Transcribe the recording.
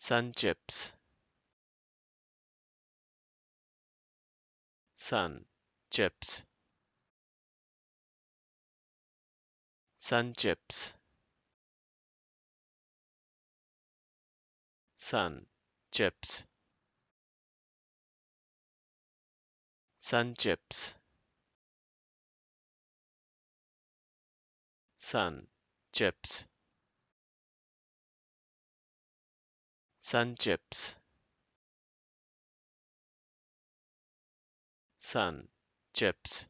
sun chips. Sun chips. Sun chips. Sun chips. Sun chips. Sun chips sun chips. Sun chips